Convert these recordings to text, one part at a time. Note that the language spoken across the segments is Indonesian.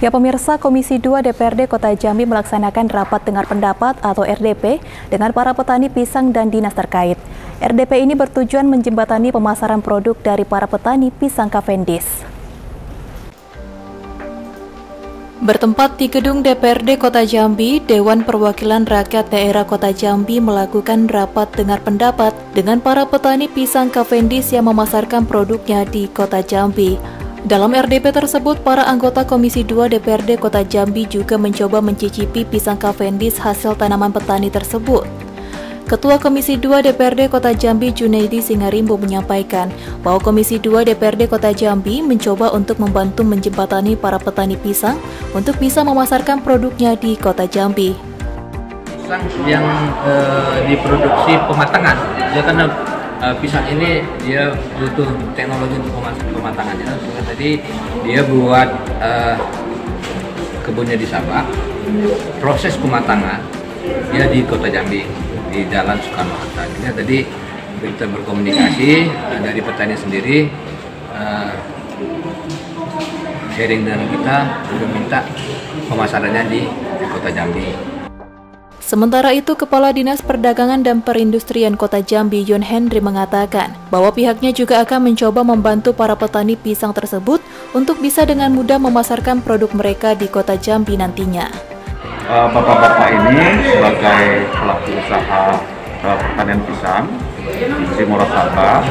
Ya pemirsa, Komisi 2 DPRD Kota Jambi melaksanakan rapat dengar pendapat atau RDP dengan para petani pisang dan dinas terkait. RDP ini bertujuan menjembatani pemasaran produk dari para petani pisang Cavendish. Bertempat di gedung DPRD Kota Jambi, Dewan Perwakilan Rakyat Daerah Kota Jambi melakukan rapat dengar pendapat dengan para petani pisang Cavendish yang memasarkan produknya di Kota Jambi. Dalam RDP tersebut, para anggota Komisi 2 DPRD Kota Jambi juga mencoba mencicipi pisang Cavendish hasil tanaman petani tersebut. Ketua Komisi 2 DPRD Kota Jambi Junaidi Singarimbo menyampaikan bahwa Komisi 2 DPRD Kota Jambi mencoba untuk membantu menjembatani para petani pisang untuk bisa memasarkan produknya di Kota Jambi. Pisang yang uh, diproduksi pematangan, dia kan uh, pisang ini dia butuh teknologi untuk pematangannya. Jadi dia buat uh, kebunnya di Sabah. Proses pematangan dia di Kota Jambi di Jalan Soekarno Hatta. Ini tadi kita berkomunikasi uh, dari petani sendiri uh, sharing dengan kita untuk minta pemasarannya di Kota Jambi. Sementara itu, Kepala Dinas Perdagangan dan Perindustrian Kota Jambi Yun Henry mengatakan bahwa pihaknya juga akan mencoba membantu para petani pisang tersebut untuk bisa dengan mudah memasarkan produk mereka di Kota Jambi nantinya. Eh, bapak-bapak ini sebagai pelaku usaha uh, pertanian pisang di Morosaba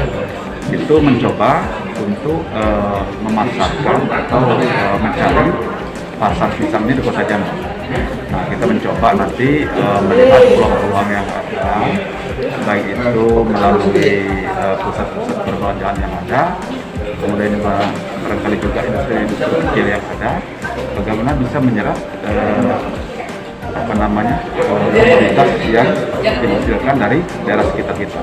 itu mencoba untuk uh, memasarkan atau uh, mencari pasar pisang ini di Kota Jambi. Nah, kita mencoba nanti uh, melihat peluang-peluang yang ada, baik itu melalui uh, pusat-pusat perbelanjaan yang ada, kemudian juga barangkali juga industri-industri kecil yang ada, bagaimana bisa menyerap uh, apa namanya komoditas yang dihasilkan dari daerah sekitar kita.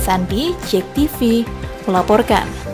Sandi, Jek TV, melaporkan.